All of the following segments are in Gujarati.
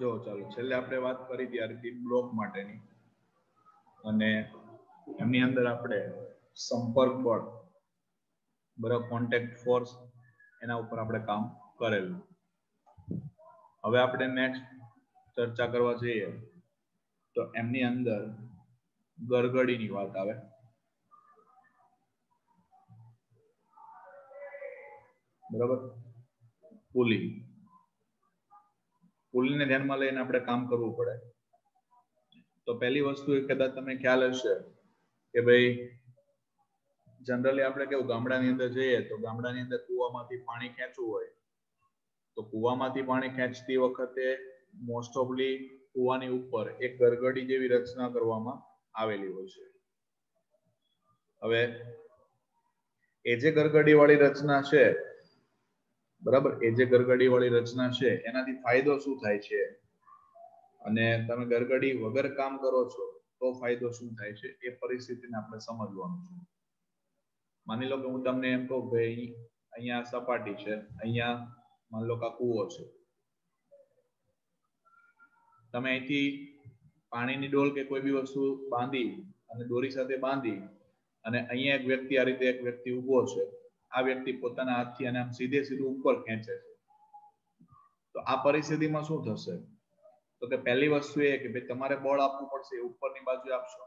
જો ચાલો, છેલ્લે આપણે વાત કરી ત્યારથી બ્લોક માટેની. અને એમની અંદર આપણે સંપર્ક બળ, બરાબર કોન્ટેક્ટ ફોર્સ એના ઉપર આપણે કામ કરેલું. હવે આપણે નેક્સ્ટ ચર્ચા કરવા જઈએ, તો એમની અંદર ગરગડીની વાત આવે. બરાબર? પુલી પુલીને ધ્યાનમાં લઈને આપણે કામ કરવું પડે. તો પહેલી વસ્તુ એ કદાચ તમને ખ્યાલ હશે કે ભાઈ જનરલી આપણે કેવું, ગામડાની અંદર જઈએ તો ગામડાની અંદર કુવામાંથી પાણી ખેંચવું હોય, તો કુવામાંથી પાણી ખેંચતી વખતે મોસ્ટ ઓફલી કુવાની ઉપર એક ગરગડી જેવી રચના કરવામાં આવેલી હોય છે. હવે, એ જે ગરગડી વાળી રચના છે બરાબર? એ જે ગરગડી વાળી રચના છે, એનાથી ફાયદો શું થાય છે? અને તમે ગરગડી વગર કામ કરો છો, તો ફાયદો શું થાય છે? એ પરિસ્થિતિને આપણે સમજવાનું છે. માની લો કે હું તમને એમ કહું કે અહીંયા સપાટી છે, અહીંયા માની લો કે કૂવો છે. તમે અહીંથી પાણીની ડોલ કે કોઈ બી વસ્તુ બાંધી અને દોરી સાથે બાંધી અને અહીંયા એક વ્યક્તિ આ રીતે એક વ્યક્તિ ઊભો છે આ વ્યક્તિ પોતાના હાથથી અને આમ સીધે સીધું ઉપર ખેંચે છે. તો આ પરિસ્થિતિમાં શું થશે? તો કે પહેલી વસ્તુ એ કે ભાઈ તમારે બળ આપવું પડશે ઉપરની બાજુ આપશો.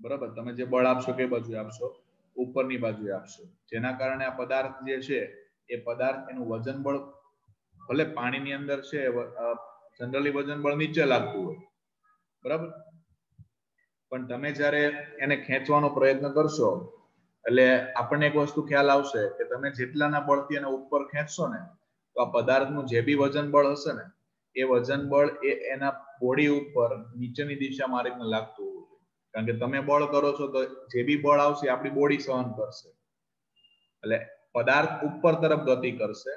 બરાબર? તમે જે બળ આપશો કે બાજુ આપશો? ઉપરની બાજુ આપશો. જેના કારણે આ પદાર્થ જે છે, એ પદાર્થ એનું વજન બળ, ભલે પાણીની અંદર છે જનરલી વજન બળ નીચે લાગતું હોય. બરાબર? પણ તમે જ્યારે એને ખેંચવાનો પ્રયત્ન કરશો એટલે આપણને એક વસ્તુ ખ્યાલ આવશે કે તમે જેટલાના બળથી એને ઉપર ખેંચશો ને, તો આ પદાર્થનું જે બી વજન બળ હશે ને, એ વજન બળ એ એના બોડી ઉપર નીચેની દિશા મારીને લાગતું હોવું કારણ કે તમે બળ કરો છો તો જે બી બળ આવશે આપણી બોડી સહન કરશે. એટલે પદાર્થ ઉપર તરફ ગતિ કરશે.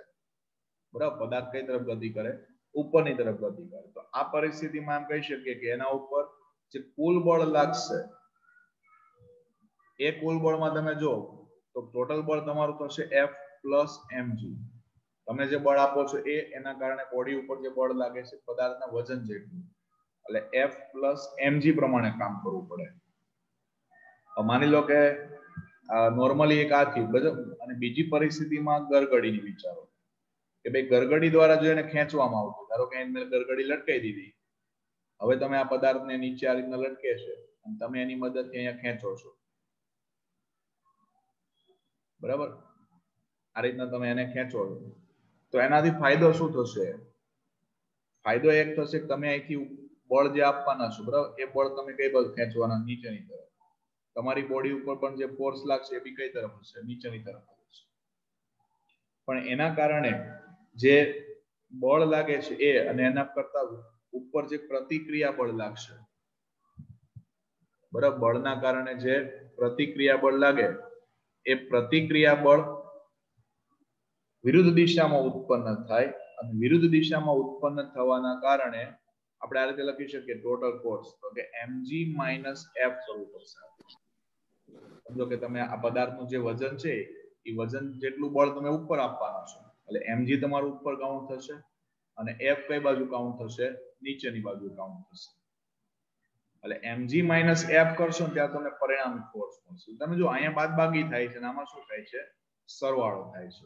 બરાબર? પદાર્થ કઈ તરફ ગતિ કરે? ઉપરની તરફ ગતિ કરે. તો આ પરિસ્થિતિમાં એમ કહી શકીએ કે એના ઉપર જે કુલ બળ લાગશે એ કુલ બળમાં તમે જો, તો ટોટલ બળ તમારું થશે એફ પ્લસ એમજી તમે જે બળ આપો છો એ, એના કારણે બોડી ઉપર જે બળ લાગે છે, પદાર્થના વજન જેટલું. એટલે એફ પ્લસ એમજી પ્રમાણે કામ કરવું પડે. માની લો કે નોર્મલી એક આ થયું અને બીજી પરિસ્થિતિમાં ગરગડીની વિચારો. કે ભાઈ ગરગડી દ્વારા જો એને ખેંચવામાં આવતું, ધારો કે એને ગરગડી લટકાઈ દીધી. હવે તમે આ પદાર્થને નીચે આ રીતના લટકે છે, અને તમે એની મદદથી અહીંયા ખેંચો છો. બરાબર? આ રીતના તમે એને ખેંચો. તો એનાથી ફાયદો શું થશે? ફાયદો એક થશે કે તમે અહીંથી બળ જે આપવાના છો, બરાબર? એ બળ તમે કઈ બાજુ ખેંચવાના? નીચેની તરફ. તમારી બોડી ઉપર પણ જે ફોર્સ લાગશે એ બી કઈ તરફ હશે? નીચેની તરફ હશે. પણ એના કારણે જે બળ લાગે છે એ અને એના કરતા ઉપર જે પ્રતિક્રિયા બળ લાગશે, બરાબર? બળના કારણે જે પ્રતિક્રિયા બળ લાગે એ પ્રતિક્રિયા બળ વિરુદ્ધ દિશામાં ઉત્પન્ન થાય અને વિરુદ્ધ દિશામાં ઉત્પન્ન થવાના કારણે આપણે આ રીતે લખી શકીએ ટોટલ ફોર્સ તો કે mg માઇનસ એફ કરવું પડશે સમજો કે તમે આ પદાર્થનું જે વજન છે, એ વજન જેટલું બળ તમે ઉપર આપવાના છો. એટલે mg તમારું ઉપર કાઉન્ટ થશે અને એફ કઈ બાજુ કાઉન્ટ થશે? નીચેની બાજુ કાઉન્ટ થશે. એટલે mg માઇનસ f કરશો ને ત્યાં તમને પરિણામી ફોર્સ મળશે. તમે જો અહીંયા બાદ બાકી થાય છે આમાં શું થાય છે? સરવાળો થાય છે.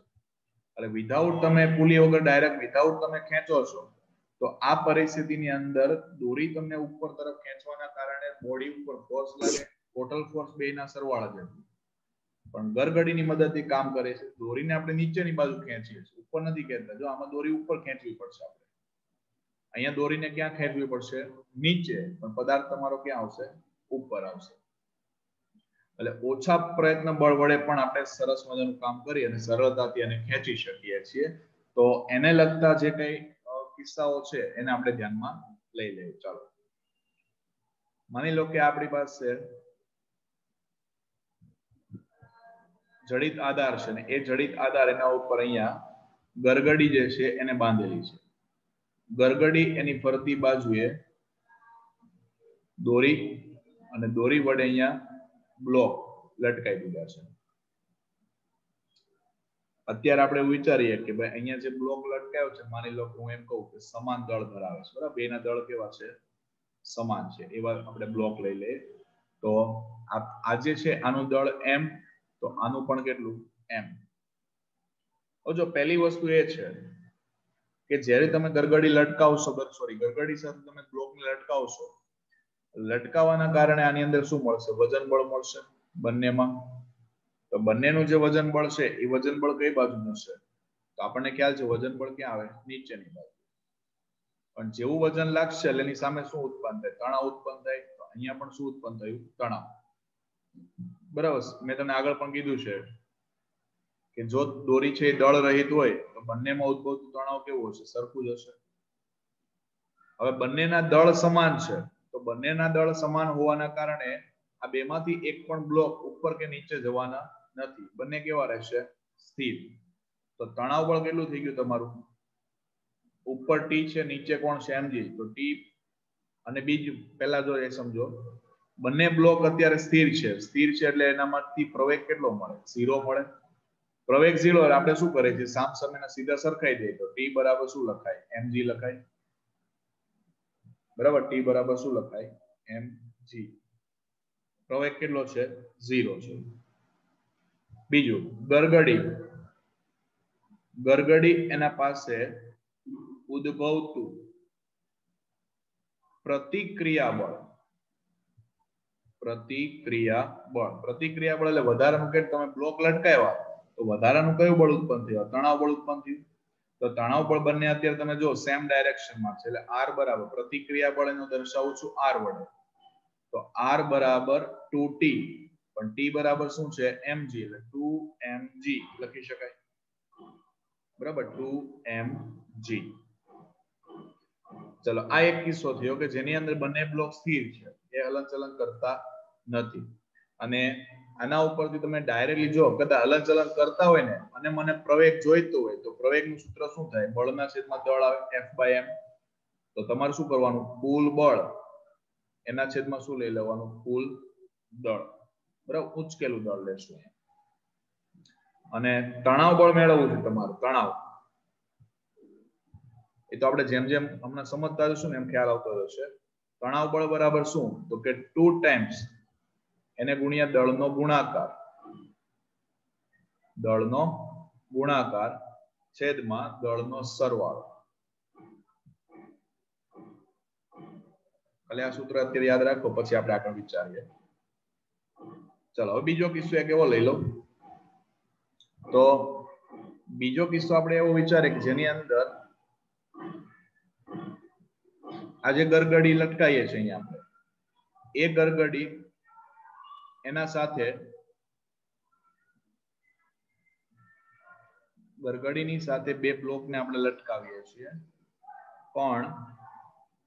એટલે વિધાઉટ તમે પુલી વગર ડાયરેક્ટ વિધાઉટ તમે ખેંચો છો, તો આ પરિસ્થિતિની અંદર દોરી તમને ઉપર તરફ ખેંચવાના કારણે બોડી ઉપર ફોર્સ લાગે ટોટલ ફોર્સ બે ના સરવાળા જેટલું પણ ગરગડીની મદદથી કામ કરે છે. દોરીને આપણે નીચેની બાજુ ખેંચીએ છીએ. ઉપર નથી ખેંચતા. જો આમાં દોરી ઉપર ખેંચવી પડશે આપણે. અહીંયા દોરીને ક્યાં ખેંચવી પડશે? નીચે. પણ પદાર્થ તમારો ક્યાં આવશે? ઉપર આવશે. એટલે ઓછા પ્રયત્ન બળ વડે પણ આપણે સરસ મજાનું કામ કરી અને સરળતાથી એને ખેંચી શકીએ છીએ. તો એને લગતા જે કઈ કિસ્સાઓ છે, એને આપણે ધ્યાનમાં લઈ લઈએ. ચાલો. માની લો કે આપણી પાસે જડિત આધાર છે ને એ જડિત આધાર એના ઉપર અહીંયા ગરગડી જે છે એને બાંધેલી છે. ગરગડી એની ફરતી બાજુએ દોરી અને દોરી વડે અહીંયા બ્લોક લટકાઈ દીધા છે. અત્યારે આપણે વિચારીએ કે ભાઈ અહીંયા જે બ્લોક લટકાયો છે, માની લો હું એમ કહું કે સમાન દળ ધરાવે છે, બરાબર? બેના દળ કેવા છે? સમાન છે. એવા આપણે બ્લોક લઈ લઈએ. તો આ જે છે, આનું દળ એમ, તો આનું પણ કેટલું? એમ. જો પહેલી વસ્તુ એ છે કે જ્યારે તમે ગરગડી લટકાવશો સોરી ગરગડી સાથે તમે બ્લોકને લટકાવશો, લટકાવવાના કારણે આની અંદર શું મળશે? વજન બળ મળશે બંનેમાં. તો બંનેનું જે વજન બળ છે, એ વજન બળ કઈ બાજુનું છે તો આપણને ખ્યાલ છે, વજન બળ ક્યાં આવે? નીચેની બાજુ. પણ જેવું વજન લાગશે, એટલે એની સામે શું ઉત્પન્ન થાય? તણાવ ઉત્પન્ન થાય. તો અહીંયા પણ શું ઉત્પન્ન થયું? તણાવ. બરાબર. મેં તમને આગળ પણ કીધું છે કે જો દોરી છે એ દળ રહિત હોય બંનેમાં ઉદ્ભવતું તણાવ કેવું હશે સરખું જ હશે. હવે બંનેના દળ સમાન છે. તો બંનેના દળ સમાન હોવાના કારણે આ બેમાંથી એક પણ બ્લોક ઉપર કે નીચે જવાના નથી. બંને કેવા રહેશે? સ્થિર. તો તણાવ બળ કેટલું થઈ ગયું તમારું? ઉપર ટી છે, નીચે કોણ છે? એમજી તો ટી અને બીજું પહેલા જો એ સમજો. બંને બ્લોક અત્યારે સ્થિર છે. સ્થિર છે એટલે એનામાંથી પ્રવેગ કેટલો મળે? ઝીરો મળે. પ્રવેગ ઝીરો આપણે શું કરીએ? છીએ સામ સમયના સીધા સરખાઈ દઈએ તો ટી બરાબર શું લખાય? એમજી લખાય. બરાબર? ટી બરાબર શું લખાય? એમ જી પ્રવેગ કેટલો છે? ઝીરો છે. બીજું, ગરગડી. ગરગડી એના પાસે ઉદ્ભવતું પ્રતિક્રિયા બળ પ્રતિક્રિયા બળ પ્રતિક્રિયા બળ એટલે વધારે તમે બ્લોક લટકાવ્યા. તો વધારાનું કયું બળ ઉત્પન્ન થયું? તણાવ બળ ઉત્પન્ન થયું? તો તણાવ બળ બંને અત્યારે તમે જો સેમ ડાયરેક્શનમાં છે. એટલે આર બરાબર, પ્રતિક્રિયા બળ એનું દર્શાવું છું આર વડે. તો આર બરાબર ટુ ટી પણ ટી બરાબર શું છે? એમજી એટલે ટુ એમજી લખી શકાય. બરાબર ટુ એમ જી ચલો, આ એક કિસ્સો થયો કે જેની અંદર બંને બ્લોક સ્થિર છે. એ હલન ચલન કરતા નથી. અને આના ઉપરથી તમે ડાયરેક્ટલી જો કદાચ અલગ ચલન કરતા હોય ને, અને મને પ્રવેગ જોઈતો હોય, તો પ્રવેગનું સૂત્ર શું થાય? બળના છેદમાં દળ આવે એફ બાય એમ તો તમારે શું કરવાનું? કુલ બળ. એના છેદમાં શું લઈ લેવાનું? કુલ દળ. બરાબર? ઉચકેલું દળ લેશું અને તણાવ બળ મેળવવું છે તમારું, તણાવ. એ તો આપણે જેમ જેમ હમણાં સમજતા જશું ને એમ ખ્યાલ આવતો જશે. તણાવ બળ બરાબર શું? તો કે ટુ ટાઈમ્સ એને ગુણ્યા દળનો ગુણાકાર. દળનો ગુણાકાર છેદમાં દળનો સરવાળો. આ સૂત્ર અત્યારે યાદ રાખો, પછી આપણે આગળ વિચારીએ. ચલો, હવે બીજો કિસ્સો એક એવો લઈ લો. તો બીજો કિસ્સો આપણે એવો વિચારે કે જેની અંદર આજે ગરગડી લટકાઈએ છીએ અહીંયા આપણે. એ ગરગડી એના સાથે ગરગડીની સાથે બે બ્લોકને આપણે લટકાવીએ છીએ. પણ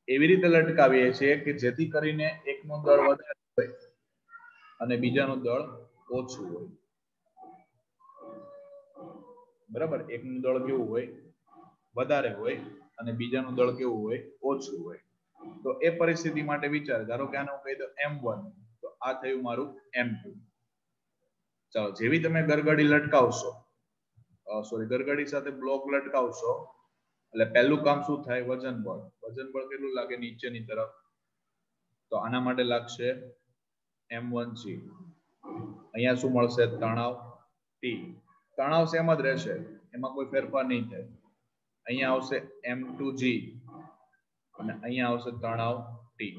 એવી રીતે લટકાવીએ છીએ કે જેથી કરીને એકનો દળ વધારે હોય અને બીજાનું દળ ઓછું હોય. બરાબર? એકનું દળ કેવું હોય? વધારે હોય અને બીજાનું દળ કેવું હોય? ઓછું હોય. તો એ પરિસ્થિતિ માટે વિચાર. ધારો કે આને હું કહી દઉં એમ વન આ થયું મારું એમ ટુ ચાલો, જેવી તમે ગરગડી લટકાવશો સોરી ગરગડી સાથે બ્લોક લટકાવશો, એટલે પહેલું કામ શું થાય? વજન બળ. વજન બળ કેટલું લાગે નીચેની તરફ? તો આના માટે લાગશે એમ વન જી અહીંયા શું મળશે? તણાવ ટી તણાવ સેમ જ રહેશે, એમાં કોઈ ફેરફાર નહીં થાય. અહીંયા આવશે એમ ટુ જી અને અહીંયા આવશે તણાવ ટી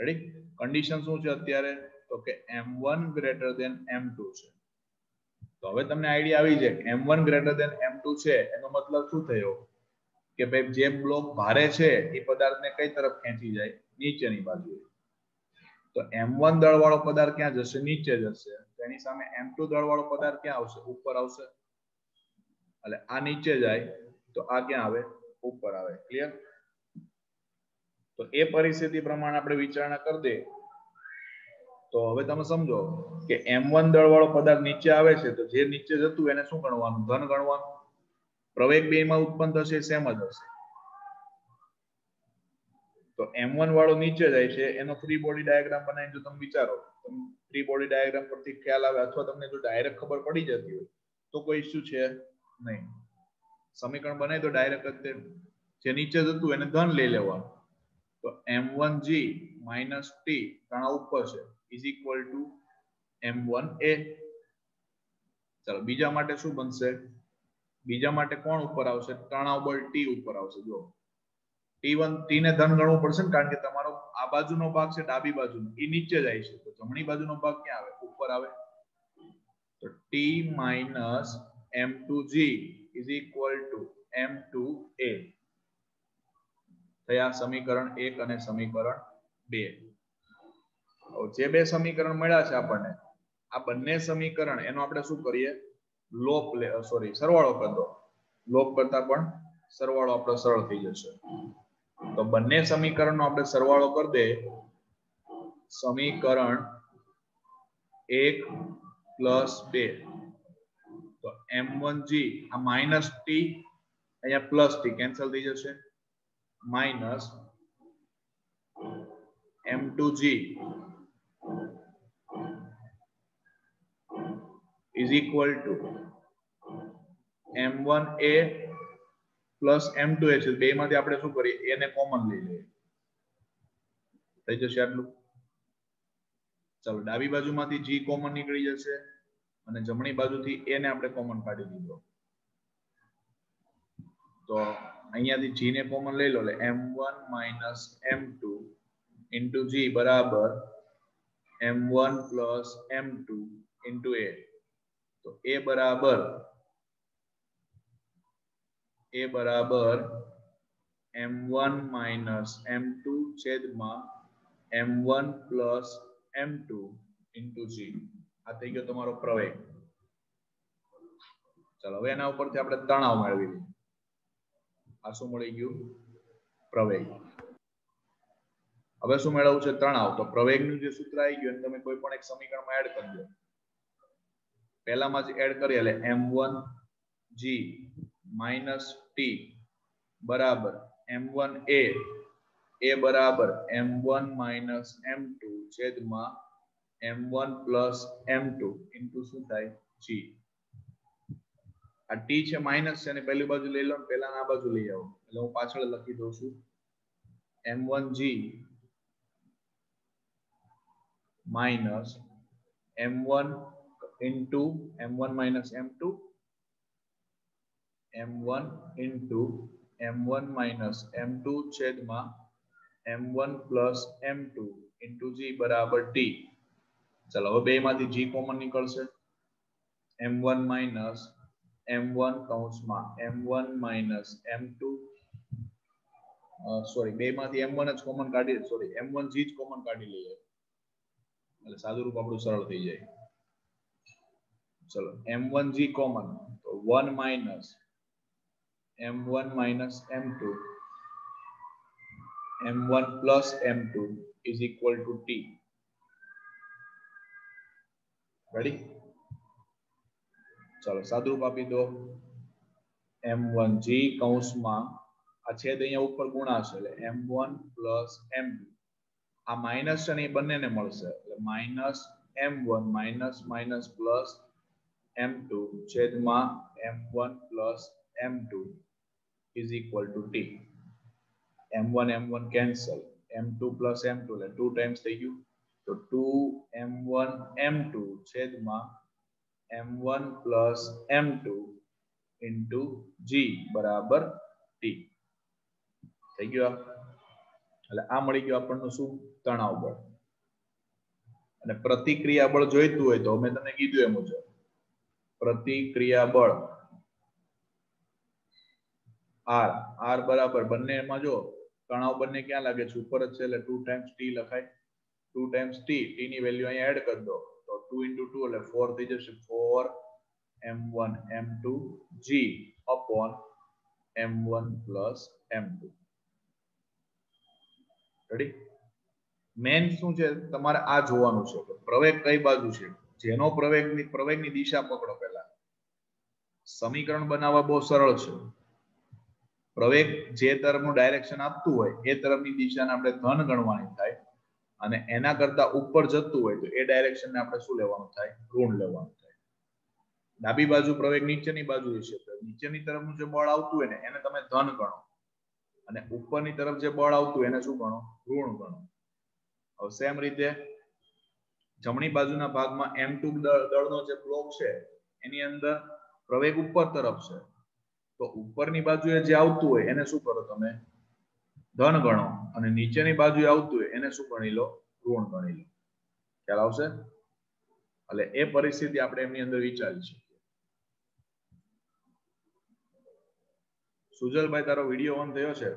રેડી કન્ડિશન શું છે અત્યારે? તો કે M one greater than M two છે. તો હવે તમને આઈડિયા આવી જાય એમ વન ગ્રેટર ધેન m2 છે, એનો મતલબ શું થયો? કે ભાઈ જે બ્લોક ભારે છે, એ પદાર્થને કઈ તરફ ખેંચી જાય? નીચેની બાજુ તો એમ વન દળ પદાર્થ ક્યાં જશે? નીચે જશે. તેની સામે એમ ટુ દળ વાળો પદાર્થ ક્યાં આવશે? ઉપર આવશે. એટલે આ નીચે જાય. તો આ ક્યાં આવે? ઉપર આવે. ક્લિયર તો એ પરિસ્થિતિ પ્રમાણે આપણે વિચારણા કરી દે તો હવે તમે સમજો કે એમ વન દળ વાળો પદાર્થ નીચે આવે છે, તો જે નીચે જતું એને શું ગણવાનું? ધન ગણવાનું? પ્રવેગ બે માં ઉત્પન્ન થશે સેમ જ હશે તો એમ વન વાળો નીચે જાય છે, એનો ફ્રી બોડી ડાયાગ્રામ બનાવીને જો તમે વિચારો ફ્રી બોડી ડાયાગ્રામ પરથી ખ્યાલ આવે અથવા તમને જો ડાયરેક્ટ ખબર પડી જતી હોય, તો કોઈ ઇશ્યુ છે નહીં. સમીકરણ બને તો ડાયરેક્ટ જ જે નીચે જતું એને ધન લઈ લેવાનું. તો M one G minus T તણાવ ઉપર છે. Is equal to M one ચાલો, બીજા માટે શું બનશે? બીજા માટે કોણ ઉપર આવશે? તણાવ બળ t ઉપર આવશે. જો t1 t ને ધન ગણવું પડશે ને, કારણ કે તમારો આ બાજુનો ભાગ છે ડાબી બાજુનો. એ નીચે જાય છે. તો જમણી બાજુનો ભાગ ક્યાં આવે? ઉપર આવે. તો T minus M two G is equal to M A થયા સમીકરણ એક અને સમીકરણ બે. જે બે સમીકરણ મળ્યા છે આપણને, આ બંને સમીકરણ એનો આપણે શું કરીએ? લોપ સોરી સરવાળો કરી દો. લોપ કરતા પણ સરવાળો આપણો સરળ થઈ જશે. તો બંને સમીકરણનો આપણે સરવાળો કરી દે. સમીકરણ એક પ્લસ બે. તો એમ વન જી, આ માઇનસ ટી, અહીંયા પ્લસ ટી કેન્સલ થઈ જશે. Two G is equal to m1a plus m2a છે. બે માંથી આપણે શું કરીએ? a ને કોમન લઈ લઈએ. થઈ જશે આટલું? ચાલો, ડાબી બાજુમાંથી g કોમન નીકળી જશે અને જમણી બાજુથી a ને આપણે કોમન કાઢી દીધો. તો અહીંયાથી g ને કોમન લઈ લો, એટલે m1 minus m2 into g બરાબર m1 plus m2 into a. તો a બરાબર a બરાબર m1 માઇનસ m2 છેદમાં m1 plus m2 into g. આ થઈ ગયો તમારો પ્રવેગ. ચાલો, હવે એના ઉપરથી આપણે તણાવ મેળવી લઈએ. આ શું મળી ગયું? પ્રવેગ. હવે શું મેળવવું છે? તણાવ. તો પ્રવેગનું જે સૂત્ર આવી ગયું તમે કોઈ પણ એક સમીકરણમાં એડ કરી દો. પહેલામાં જ એડ કરીએ, એટલે m1 g માઇનસ ટી બરાબર m1 a a બરાબર m1 માઇનસ m2 છેદમાં m1 પ્લસ m2 ઇન્ટુ શું થાય? G. આ ટી છે માઇનસ છે ને પહેલી બાજુ લઈ લો ને પહેલા આ બાજુ લઈ આવો. એટલે હું પાછળ લખી દઉં છું. M1 g minus m1 into m1 minus m2 m1 into m1 minus m2 છેદમાં m1 plus m2 into g બરાબર t. ચલો હવે બે માંથી g કોમન નીકળશે. M1 minus m1 કૌંસમાં m1 minus m2 સોરી બે માંથી m1 જ કોમન કાઢી સોરી m1 g જ કોમન કાઢી લઈએ. એટલે સાદું રૂપ આપણું સરળ થઈ જાય. ચલો m1g કોમન તો 1 minus m1 minus m2 m1 plus m2 is equal to t. Ready ચલો, સાદુરૂપ આપી દો એમ વન જી કૌંસમાં આ છેદ અહીંયા ઉપર ગુણાશે, એટલે એમ વન પ્લસ એમ આ માઇનસ છે ને એ બંનેને મળશે, એટલે minus M one minus minus plus M two છેદમાં M one plus M two is equal to T M one M one cancel M two plus M two એટલે ટુ ટાઈમ્સ થઈ ગયું. તો 2 m1 m2 છેદમાં m1 plus m2 into g બરાબર t. થઈ ગયો એટલે આ મળી ગયું આપણને શું? તણાવ બળ. અને પ્રતિક્રિયા બળ જોઈતું હોય તો મેં તમને કીધું એ મુજબ. પ્રતિક્રિયા બળ. આર આર બરાબર. બંનેમાં જો તણાવ બંને ક્યાં લાગે છે? ઉપર જ છે એટલે ટુ ટાઈમ્સ ટી લખાય. ટુ ટાઈમ્સ ટી ટી ની વેલ્યુ અહીંયા એડ કરી દો. ટુ ઇન્ટુ ટુ એટલે ફોર થઈ જશે. Four M one M two G upon M one plus M two ready man શું છે? તમારે આ જોવાનું છે. કે પ્રવેગ કઈ બાજુ છે? જેનો પ્રવેગની પ્રવેગની દિશા પકડો પહેલા. સમીકરણ બનાવવા બહુ સરળ છે. પ્રવેગ જે તરફનું ડાયરેક્શન આપતું હોય, એ તરફની દિશાને આપણે ધન ગણવાની થાય. અને એના કરતા ઉપર જતું હોય તો એ ડાયરેક્શનને આપણે શું લેવાનું થાય? ઋણ લેવાનું થાય. ડાબી બાજુ પ્રવેગ, નીચેની બાજુ છે તો નીચેની તરફનું જે બળ આવતું હોય ને, એને તમે ધન ગણો. અને ઉપરની તરફ જે બળ આવતું એને શું ગણો? ઋણ ગણો. હવે સેમ રીતે જમણી બાજુના ભાગમાં એમ ટુ દળનો જે બ્લોક છે, એની અંદર પ્રવેગ ઉપર તરફ છે. તો ઉપરની બાજુએ જે આવતું હોય, એને શું કરો તમે? ધન ગણો અને નીચેની બાજુ આવતું હોય એને શું ગણી લો? ઋણ ગણી લો. ખ્યાલ આવશે? એટલે એ પરિસ્થિતિ આપણે એમની અંદર વિચારી શકીએ. સુજલભાઈ, તારો વીડિયો ઓન થયો છે?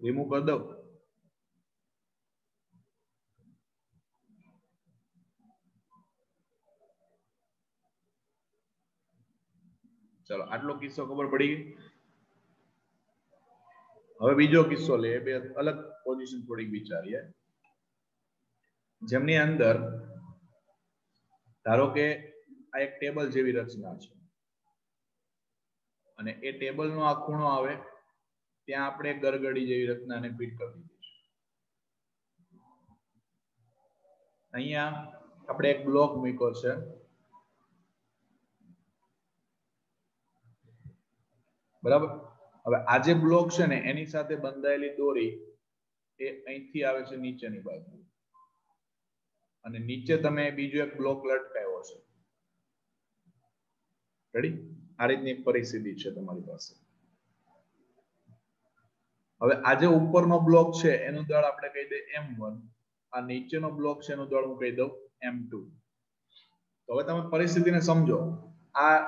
રિમૂવ કરી દઉં ચલો, આટલો કિસ્સો ખબર પડી ગઈ હવે બીજો કિસ્સો લઈએ. બે અલગ પોઝિશન થોડીક વિચારીએ. જેમની અંદર ધારો કે આ એક ટેબલ જેવી રચના છે. અને એ ટેબલ નો આ ખૂણો આવે, ત્યાં આપણે ગરગડી જેવી રચનાને ફિટ કરી દીધી છે અહીંયા આપણે એક બ્લોક મૂક્યો છે. બરાબર? હવે આ જે બ્લોક છે ને, એની સાથે બંધાયેલી દોરી એ અહીંથી આવે છે નીચેની બાજુ. અને નીચે તમે બીજો એક બ્લોક લટકાવ્યો છે. રેડી આ રીતની પરિસ્થિતિ છે તમારી પાસે. હવે આ જે ઉપરનો બ્લોક છે, એનું દળ આપણે કહી દઈએ એમ વન આ નીચેનો બ્લોક છે, એનું દળ હું કહી દઉં એમ ટુ તો હવે તમે પરિસ્થિતિને સમજો. આ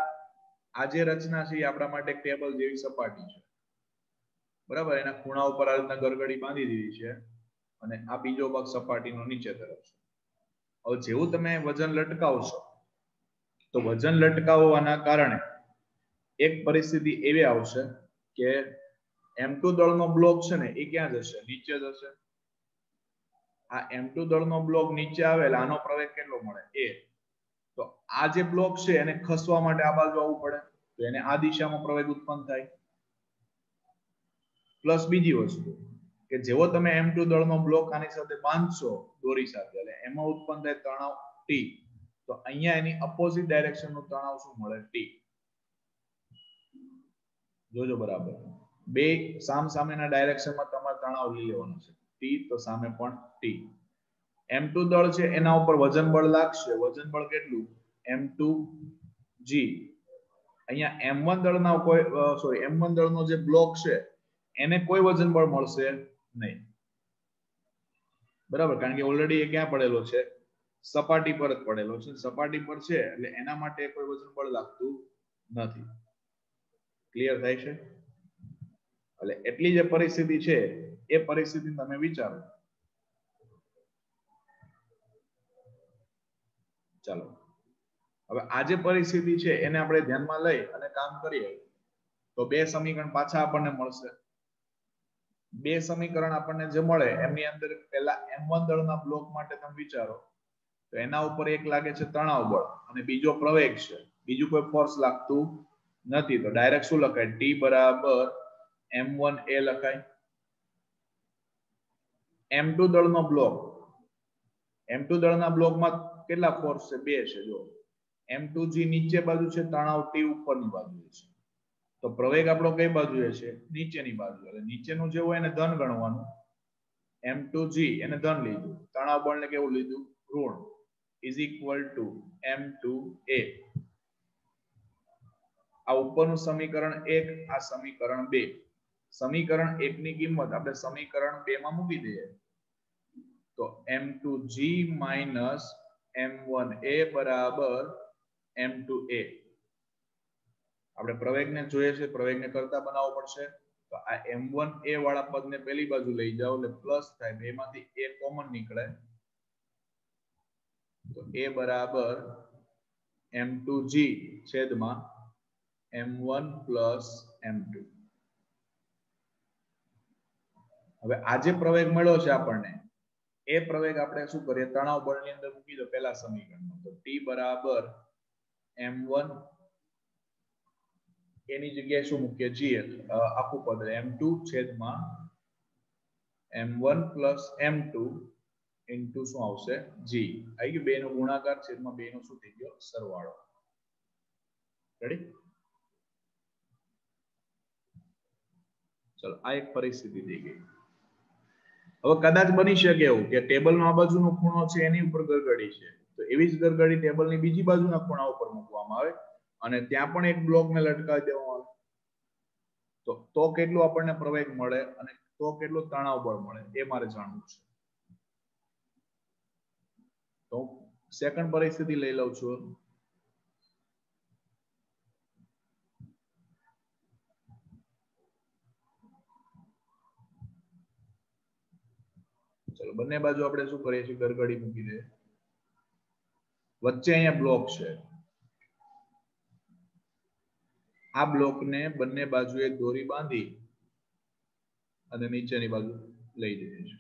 આ જે રચના છે એ આપણા માટે ટેબલ જેવી સપાટી છે. બરાબર? એના ખૂણા ઉપર આ રીતના ગરગડી બાંધી દીધી છે અને આ બીજો ભાગ સપાટીનો નીચે તરફ છે. હવે જેવું તમે વજન લટકાવશો, તો વજન લટકાવવાના કારણે એક પરિસ્થિતિ એવી આવશે કે એમ ટુ દળનો બ્લોક છે ને, એ ક્યાં જશે? નીચે જશે. આ એમ ટુ દળનો બ્લોક નીચે આવેલ, આનો પ્રવેગ કેટલો મળે? એ. તો આ જે બ્લોક છે એને ખસવા માટે આ બાજુ આવવું પડે. તો એને આ દિશામાં પ્રવેગ ઉત્પન્ન થાય. પ્લસ બીજી વસ્તુ, કે જેવો તમે એમ ટુ દળનો બ્લોક આની સાથે બાંધશો દોરી સાથે, એટલે એમાં ઉત્પન્ન થાય તણાવ ટી તો અહીંયા એની અપોઝિટ ડાયરેક્શનનું તણાવ શું મળે? ટી જોજો બરાબર. બે સામ સામેના ડાયરેક્શનમાં તમારે તણાવ લઈ લેવાનો છે. ટી તો સામે પણ ટી એમ ટુ દળ છે, એના ઉપર વજન બળ લાગશે. વજન બળ કેટલું? એમ ટુ જી અહીંયા એમ વન દળના કોઈ સોરી એમ વન દળનો જે બ્લોક છે એને કોઈ વજન બળ મળશે નહીં. બરાબર? કારણ કે ઓલરેડી એ ક્યાં પડેલો છે? સપાટી પર જ પડેલો છે. સપાટી પર છે એટલે એના માટે કોઈ વજન બળ લાગતું નથી. ક્લિયર થાય છે? એટલે એટલી જે પરિસ્થિતિ છે, એ પરિસ્થિતિ તમે વિચારો. ચાલો. હવે આ જે પરિસ્થિતિ છે, એને આપણે ધ્યાનમાં લઈ અને કામ કરીએ તો બે સમીકરણ પાછા આપણને મળશે. બે સમીકરણ આપણને જે મળે, એમની અંદર પહેલા એમ વન દળના બ્લોક માટે તમે વિચારો, તો એના ઉપર એક લાગે છે તણાવ બળ અને બીજો પ્રવેગ છે. બીજું કોઈ ફોર્સ લાગતું નથી. તો ડાયરેક્ટ શું લખાય? ટી બરાબર એમ વન એ લખાય. એમ ટુ દળનો બ્લોક. એમ ટુ દળના બ્લોકમાં કેટલા ફોર્સ છે? બે છે. જો એમ ટુ જી નીચે બાજુ છે, તણાવ ટી ઉપરની બાજુ છે. તો પ્રવેગ આપણો કઈ બાજુએ છે? નીચેની બાજુ. એટલે નીચેનું જે હોય એને ધન ગણવાનું. એમ ટુ જી એને ધન લીધું. તણાવ બળને કેવું લીધું? ઋણ. Is equal to M two A આ ઉપરનું સમીકરણ એક, આ સમીકરણ બે. સમીકરણ એક ની કિંમત આપણે સમીકરણ બે માં મૂકી દઈએ. તો M two G minus M one A બરાબર એમ ટુ એ આપણે પ્રવેગને જોઈએ છે, પ્રવેગને કરતા બનાવવો પડશે. તો આ એમ વન વાળા પદને પેલી બાજુ લઈ જાઓ, એટલે પ્લસ થાય બે એ કોમન નીકળે. તો a બરાબર m2g છેદમાં M one plus M two હવે આ જે પ્રવેગ મળ્યો છે આપણને, એ પ્રવેગ આપણે શું કરીએ? તણાવ બળની અંદર મૂકી દો, પહેલા સમીકરણમાં. તો t બરાબર એમ વન એની જગ્યાએ શું મૂકીએ? જી આખું પદ. એમ ટુ છેદમાં M one plus M two into શું આવશે? જી. આવી ગયું. બે નો ગુણાકાર છેદમાં બે નો શું થઈ ગયો? સરવાળો. રેડી ચલો, આ એક પરિસ્થિતિ થઈ ગઈ. હવે કદાચ બની શકે એવું કે ટેબલનો આ બાજુનો ખૂણો છે, એની ઉપર ગરગડી છે. તો એવી જ ગરગડી ટેબલની બીજી બાજુના ખૂણા ઉપર મૂકવામાં આવે. અને ત્યાં પણ એક બ્લોકને લટકાવી દેવામાં આવે. તો તો કેટલું આપણને પ્રવેગ મળે અને તો કેટલું તણાવ બળ મળે એ મારે જાણવું છે. તો સેકન્ડ પરિસ્થિતિ લઈ લઉં છું. ચલો, બંને બાજુ આપણે શું કરીએ છીએ? ગરગડી મૂકી દે વચ્ચે અહીંયા બ્લોક છે. આ બ્લોકને બંને બાજુએ દોરી બાંધી અને નીચેની બાજુ લઈ જઈએ છીએ.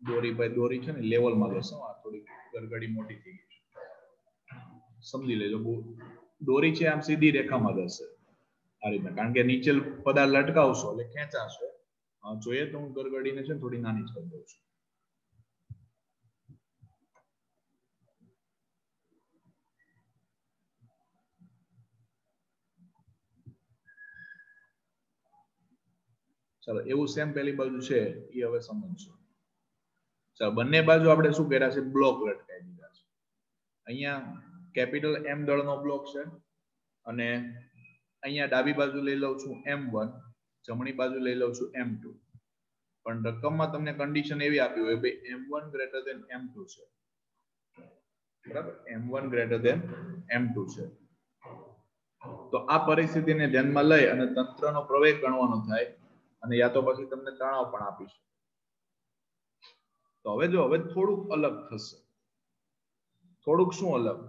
દોરી ભાઈ દોરી છે ને, લેવલમાં જશે આ થોડી ગરગડી મોટી થઈ ગઈ છે. સમજી લેજો દોરી છે, આમ સીધી રેખામાં જશે આ રીતે કારણ કે નીચે પદાર્થ લટકાવશો એટલે ખેંચાશે. જોઈએ તો હું ગરગડીને છે થોડી નાની કરી દઉં છું. ચાલો, એવું સેમ પહેલી બાજુ છે એ હવે સમજશો ચાલો, બંને બાજુ આપણે શું કર્યા છે? બ્લોક લટકાવી દીધા છે. અહીંયા કેપિટલ એમ દળનો બ્લોક છે અને અહીંયા ડાબી બાજુ લઈ લઉં છું એમ વન જમણી બાજુ લઈ લઉં છું એમ ટુ પણ રકમમાં તમને કન્ડિશન એવી આપી હોય ભાઈ M one greater than M two છે. બરાબર? M one greater than M two છે. તો આ પરિસ્થિતિને ધ્યાનમાં લઈ અને તંત્રનો પ્રવેગ ગણવાનો થાય અને યા તો પછી તમને તણાવ પણ આપીશ તો હવે જો, હવે થોડુંક અલગ થશે. થોડુંક શું અલગ?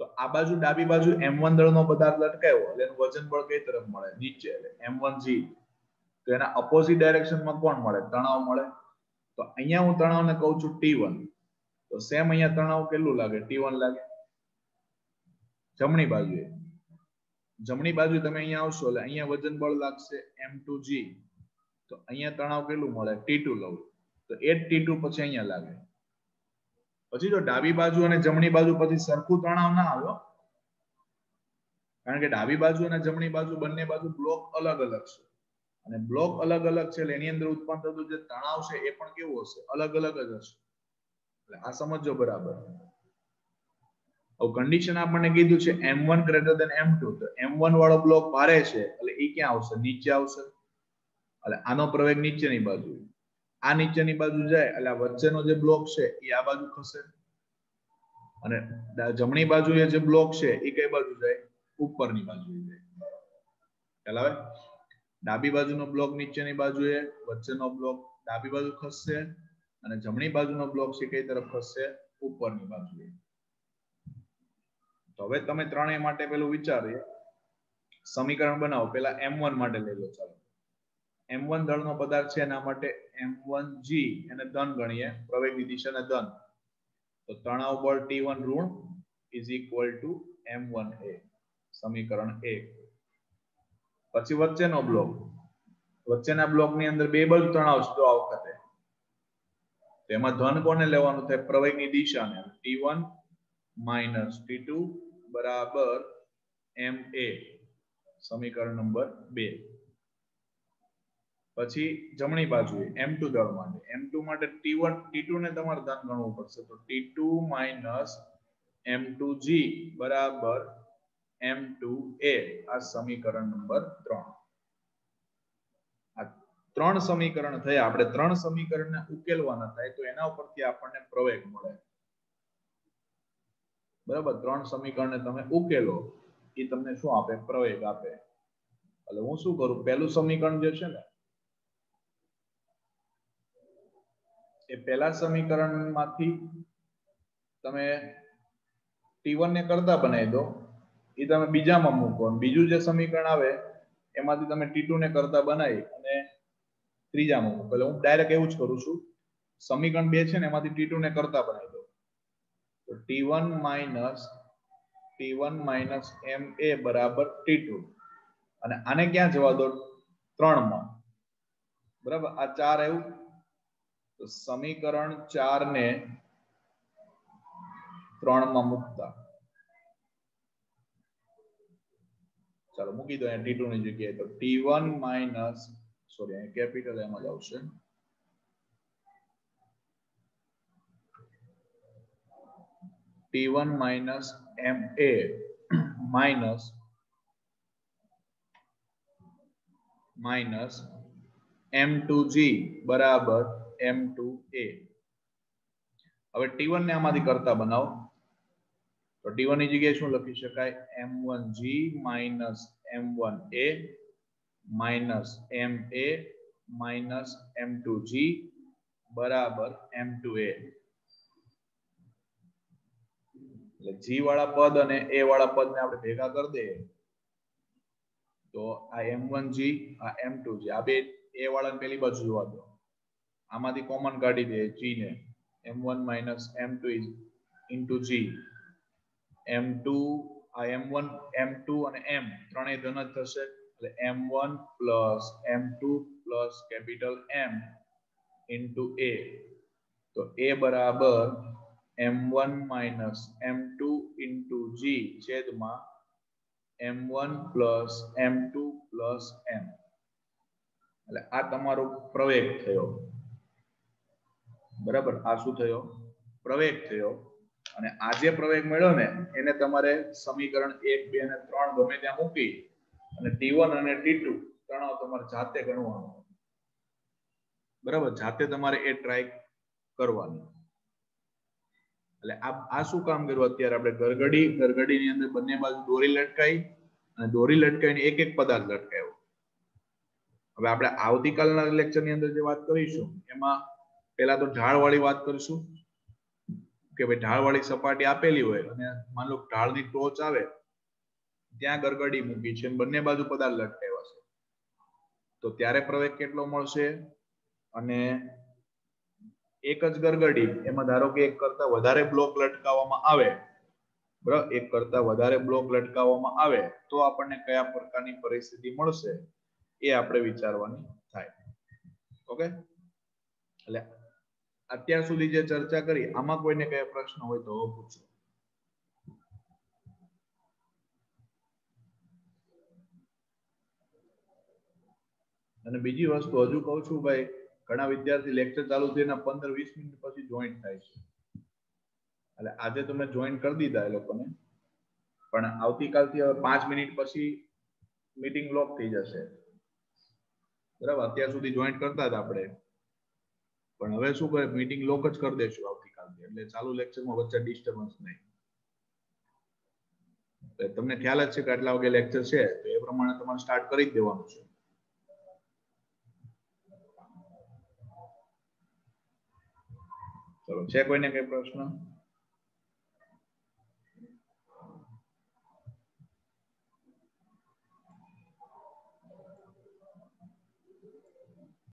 તો આ બાજુ ડાબી બાજુ એમ વન દળનો પદાર્થ લટકાયો, એટલે એનું વજન બળ કઈ તરફ મળે? નીચે, એટલે એમ વન જી તો એના અપોઝિટ ડાયરેક્શનમાં કોણ મળે? તણાવ મળે. તો અહીંયા હું તણાવને કહું છું ટી વન તો સેમ અહીંયા તણાવ કેટલું લાગે? ટી વન લાગે. જમણી બાજુએ. જમણી બાજુ તમે અહીંયા આવશો, એટલે અહીંયા વજન બળ લાગશે એમ ટુ જી તો અહીંયા તણાવ કેટલું મળે? ટી ટુ લઉં. તો એ ટી ટુ પછી અહીંયા લાગે. પછી જો ડાબી બાજુ અને જમણી બાજુ પછી સરખું તણાવ ના આવ્યો કારણ કે ડાબી બાજુ અને જમણી બાજુ બંને બાજુ બ્લોક અલગ અલગ છે. અને બ્લોક અલગ અલગ છે એની અંદર ઉત્પન્ન થતું જે તણાવ છે એ પણ કેવું હશે? અલગ અલગ જ હશે. એટલે આ સમજો બરાબર. કન્ડિશન આપણને કીધું છે M one greater than M તો એમ વન વાળો બ્લોક ભારે છે. એટલે એ ક્યાં આવશે? નીચે આવશે. એટલે આનો પ્રવેગ નીચેની બાજુ. આ નીચેની બાજુ જાય એટલે વચ્ચેનો જે બ્લોક છે એ આ બાજુ ખસે. અને જમણી બાજુ જે બ્લોક છે એ કઈ બાજુ જાય? ઉપરની બાજુ જાય. ખ્યાલ આવે? ડાબી બાજુનો બ્લોક નીચેની બાજુએ, વચ્ચેનો બ્લોક ડાબી બાજુ ખસશે અને જમણી બાજુનો બ્લોક છે કઈ તરફ ખસશે ઉપરની બાજુએ. તો હવે તમે ત્રણેય માટે પેલું વિચારીએ. સમીકરણ બનાવો. પેલા એમ વન માટે લઈ લો ચાલો. એમ વન દળનો પદાર્થ છે, એના માટે એમ વન જી એને ધન ગણીએ, પ્રવેગની દિશાને ધન. તો તણાવ બળ ટી વન ઋણ is equal to M one A, સમીકરણ એ. પછી વચ્ચેનો બ્લોક. વચ્ચેના બ્લોકની અંદર બે બાજુ તણાવ છે આ વખતે. તેમાં ધન કોને લેવાનું થાય? પ્રવેગની દિશાને. T one minus T two બરાબર એમ એ, સમીકરણ નંબર બે. પછી જમણી બાજુએ એમ ટુ દળ માટે. M2 માટે ટી વન ટી ટુ ને તમારે ધન ગણવું પડશે. તો T two minus M two G બરાબર એમ ટુ એ આ સમીકરણ નંબર ત્રણ. આ ત્રણ સમીકરણ થયા. આપણે ત્રણ સમીકરણને ઉકેલવાના થાય તો એના ઉપરથી આપણને પ્રવેગ મળે. બરાબર? ત્રણ સમીકરણને તમે ઉકેલો એ તમને શું આપે? પ્રવેગ આપે. એટલે હું શું કરું? પહેલું સમીકરણ જે છે ને એ પહેલા સમીકરણમાંથી તમે ટી1 ને કરતા બનાવી દો. એ તમે બીજામાં મૂકો બીજું જે સમીકરણ આવે, એમાંથી તમે ટી2 ને કરતા બનાવી અને ત્રીજામાં મૂકો. એટલે હું ડાયરેક્ટ એવું જ કરું છું. સમીકરણ બે છે ને, એમાંથી ટી2 ને કરતા બનાવી દો. તો ટી1 માઇનસ ટી1 માઇનસ એમ એ બરાબર ટી2 અને આને ક્યાં જવા દો? ત્રણમાં. બરાબર? આ ચાર આવ્યું. તો સમીકરણ ચાર ને ત્રણમાં મૂકતા ચાલો મૂકી દો અહીંયા ટી ટુ ની જગ્યાએ તો ટી વન માઇનસ સોરી અહીંયા કેપિટલ એમ જ આવશે T one minus M A minus minus M two G બરાબર એમ ટુ એ હવે ટી વન ને આમાંથી કરતા બનાવો. તો ટી વનની જગ્યાએ શું લખી શકાય? M one G minus M one A minus M A minus M two G બરાબર એમ ટુ એ એટલે જી વાળા પદ અને એ વાળા પદ ને આપણે ભેગા કરી દઈએ. તો આ એમ વન જી આ એમ ટુ જી આ બે એ વાળા પેલી બાજુ જોવા દો. આમાંથી કોમન કાઢી દે જી ને. M one minus M two into G M two આ એમ વન એમ ટુ અને એમ ત્રણેય ધન જ થશે. એટલે M one plus M two plus capital M into A તો એ બરાબર M one minus M two into G છેદમાં M one plus M two plus M એટલે આ તમારો પ્રવેગ થયો. બરાબર? આ શું થયો? પ્રવેગ થયો. અને આ જે પ્રવેગ મળ્યો ને, એને તમારે સમીકરણ એક, બે અને ત્રણ ગમે ત્યાં મૂકી અને ટી અને ટી ટુ ત્રણ તમારે જાતે ગણવાનું. બરાબર? જાતે તમારે એ ટ્રાય કરવાનું. એટલે આ શું કામ કર્યું? અત્યારે આપણે ગરગડી ગરગડી ની અંદર બંને બાજુ દોરી લટકાઈ અને દોરી લટકાઈને એક એક પદાર્થ લટકાયો. હવે આપણે આવતીકાલના લેક્ચરની અંદર જે વાત કરીશું, એમાં પેલા તો ઢાળવાળી વાત કરીશું કે ભાઈ ઢાળવાળી સપાટી આપેલી હોય અને માન લો ઢાળની ટોચ આવે, ત્યાં ગરગડી મૂકી છે બંને બાજુ પદાર્થ લટકાવ્યા છે. તો ત્યારે પ્રવેગ કેટલો મળશે? અને એક જ ગરગડી, એમાં ધારો કે એક કરતા વધારે બ્લોક લટકાવવામાં આવે, બરાબર? એક કરતા વધારે બ્લોક લટકાવવામાં આવે, તો આપણને કયા પ્રકારની પરિસ્થિતિ મળશે એ આપણે વિચારવાની થાય. ઓકે? એટલે અત્યાર સુધી જે ચર્ચા કરી, આમાં કોઈને કયા પ્રશ્ન હોય તો પૂછો. અને બીજી વસ્તુ હજુ કહું છું ભાઈ, ઘણા વિદ્યાર્થી લેક્ચર ચાલુ થઈને પંદર વીસ મિનિટ પછી જોઈન થાય છે. એટલે આજે તમે જોઈન કરી દીધા એ લોકોને, પણ આવતીકાલથી હવે પાંચ મિનિટ પછી મીટિંગ લોક થઈ જશે. બરાબર? અત્યાર સુધી જોઈન્ટ કરતા હતા આપણે. પણ હવે શું કરે મીટિંગ લોક જ કરી દેશું આવતીકાલથી. એટલે ચાલુ લેક્ચરમાં વચ્ચે ડિસ્ટર્બન્સ નહીં. તમને ખ્યાલ જ છે કે આટલા વાગે લેક્ચર છે, તો એ પ્રમાણે તમારે સ્ટાર્ટ કરી જ દેવાનું છે. ચલો, છે કોઈને કઈ પ્રશ્ન?